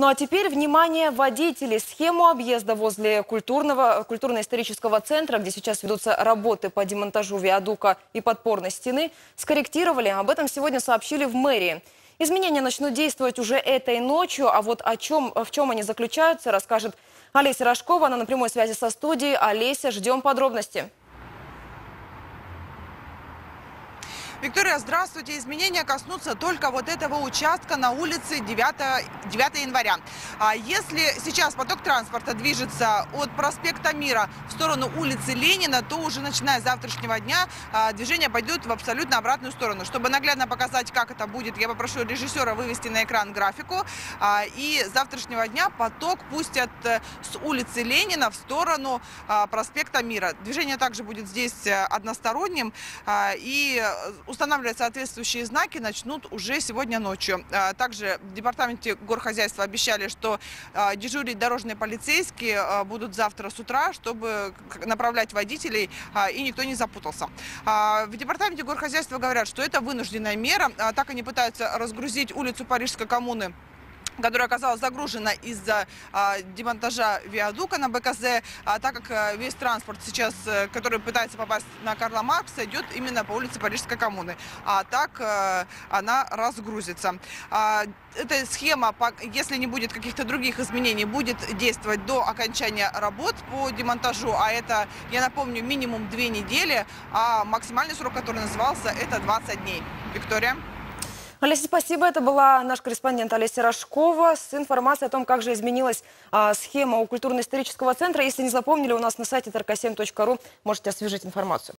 Ну а теперь, внимание, водители. Схему объезда возле культурного, культурно-исторического центра, где сейчас ведутся работы по демонтажу виадука и подпорной стены, скорректировали. Об этом сегодня сообщили в мэрии. Изменения начнут действовать уже этой ночью, а вот о чем, в чем они заключаются, расскажет Олеся Рожкова. Она на прямой связи со студией. Олеся, ждем подробности. Виктория, здравствуйте. Изменения коснутся только вот этого участка на улице 9, 9 января. А если сейчас поток транспорта движется от проспекта Мира в сторону улицы Ленина, то уже начиная с завтрашнего дня а, движение пойдет в абсолютно обратную сторону. Чтобы наглядно показать, как это будет, я попрошу режиссера вывести на экран графику. А, и с завтрашнего дня поток пустят э, с улицы Ленина в сторону а, проспекта Мира. Движение также будет здесь э, односторонним. И устанавливать соответствующие знаки начнут уже сегодня ночью. А, Также в департаменте горхозяйства обещали, что а, дежурить дорожные полицейские а, будут завтра с утра, чтобы направлять водителей и никто не запутался. В департаменте горхозяйства говорят, что это вынужденная мера. Так они пытаются разгрузить улицу Парижской коммуны которая оказалась загружена из-за а, демонтажа виадука на БКЗ, а, так как а, весь транспорт сейчас, э, который пытается попасть на Карла Маркса, идет именно по улице Парижской коммуны. А так э, она разгрузится. А, эта схема, если не будет каких-то других изменений, будет действовать до окончания работ по демонтажу, а это, я напомню, минимум две недели, а максимальный срок, который назывался, это 20 дней. Виктория? Олеся, спасибо. Это была наш корреспондент Олеся Рожкова с информацией о том, как же изменилась а, схема у культурно-исторического центра. Если не запомнили, у нас на сайте trk7.ru можете освежить информацию.